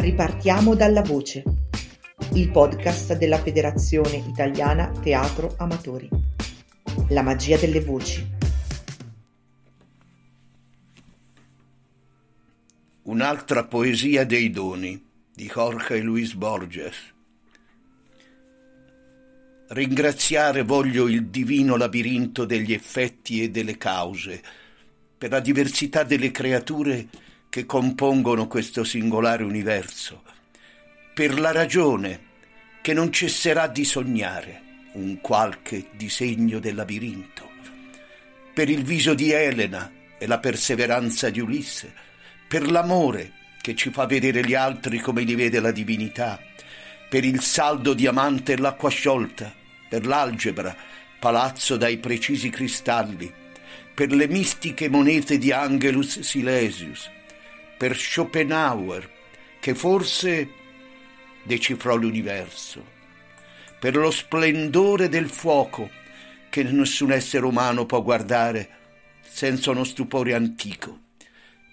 Ripartiamo dalla voce, il podcast della Federazione Italiana Teatro Amatori. La magia delle voci. Un'altra poesia dei doni di Jorge Luis Borges. Ringraziare voglio il divino labirinto degli effetti e delle cause, per la diversità delle creature che compongono questo singolare universo, per la ragione che non cesserà di sognare un qualche disegno del labirinto, per il viso di Elena e la perseveranza di Ulisse, per l'amore che ci fa vedere gli altri come li vede la divinità, per il saldo diamante e l'acqua sciolta, per l'algebra, palazzo dai precisi cristalli, per le mistiche monete di Angelus Silesius, per Schopenhauer, che forse decifrò l'universo, per lo splendore del fuoco che nessun essere umano può guardare senza uno stupore antico,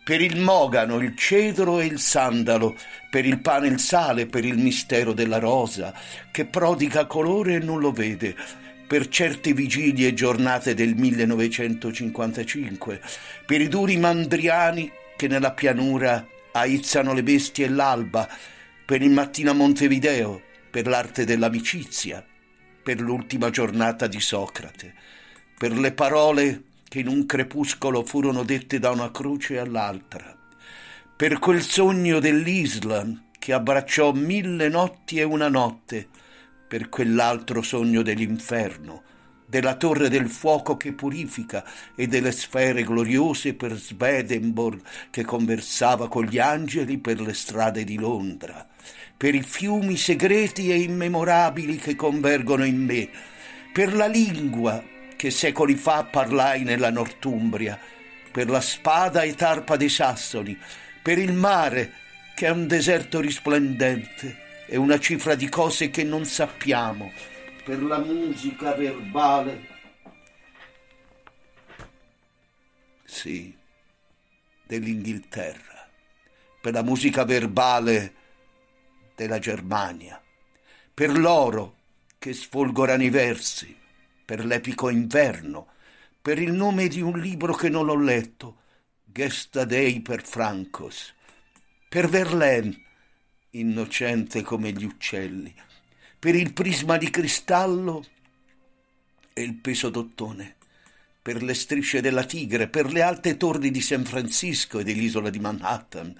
per il mogano, il cedro e il sandalo, per il pane e il sale, per il mistero della rosa, che prodiga colore e non lo vede, per certe vigilie e giornate del 1955, per i duri mandriani che nella pianura aizzano le bestie e l'alba, per il mattino a Montevideo, per l'arte dell'amicizia, per l'ultima giornata di Socrate, per le parole che in un crepuscolo furono dette da una croce all'altra, per quel sogno dell'Islam che abbracciò mille notti e una notte, per quell'altro sogno dell'inferno, della torre del fuoco che purifica e delle sfere gloriose per Swedenborg che conversava con gli angeli per le strade di Londra, per i fiumi segreti e immemorabili che convergono in me, per la lingua che secoli fa parlai nella Nortumbria, per la spada e tarpa dei Sassoni, per il mare che è un deserto risplendente e una cifra di cose che non sappiamo per la musica verbale. Sì, dell'Inghilterra, per la musica verbale della Germania, per l'oro che sfolgora nei versi, per l'epico inverno, per il nome di un libro che non ho letto, Gesta Dei per Francos, per Verlaine, innocente come gli uccelli, per il prisma di cristallo e il peso d'ottone, per le strisce della Tigre, per le alte torri di San Francisco e dell'isola di Manhattan,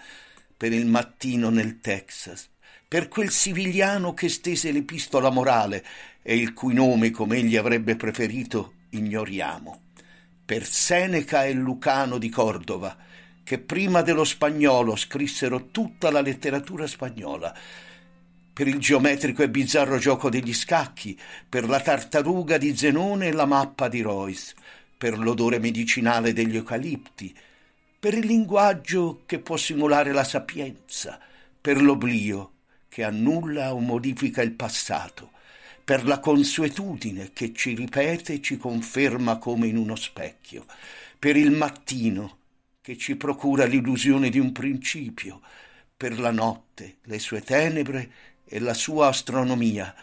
per il mattino nel Texas, per quel siviliano che stese l'epistola morale e il cui nome, come egli avrebbe preferito, ignoriamo, per Seneca e Lucano di Cordova, che prima dello spagnolo scrissero tutta la letteratura spagnola, per il geometrico e bizzarro gioco degli scacchi, per la tartaruga di Zenone e la mappa di Royce, per l'odore medicinale degli eucalipti, per il linguaggio che può simulare la sapienza, per l'oblio che annulla o modifica il passato, per la consuetudine che ci ripete e ci conferma come in uno specchio, per il mattino che ci procura l'illusione di un principio, per la notte, le sue tenebre e la sua astronomia,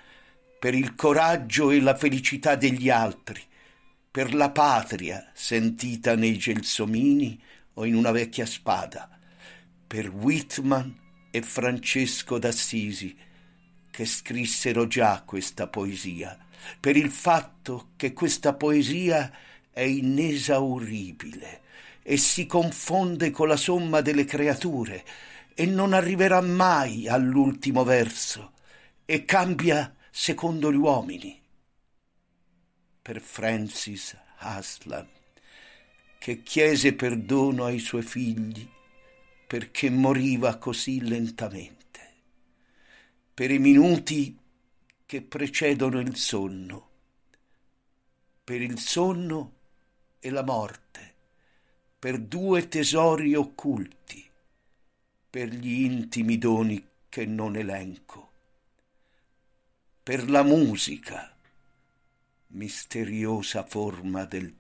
per il coraggio e la felicità degli altri, per la patria sentita nei gelsomini o in una vecchia spada, per Whitman e Francesco d'Assisi, che scrissero già questa poesia, per il fatto che questa poesia è inesauribile e si confonde con la somma delle creature, e non arriverà mai all'ultimo verso e cambia secondo gli uomini. Per Francis Aslan, che chiese perdono ai suoi figli perché moriva così lentamente, per i minuti che precedono il sonno, per il sonno e la morte, per due tesori occulti per gli intimi doni che non elenco, per la musica, misteriosa forma del.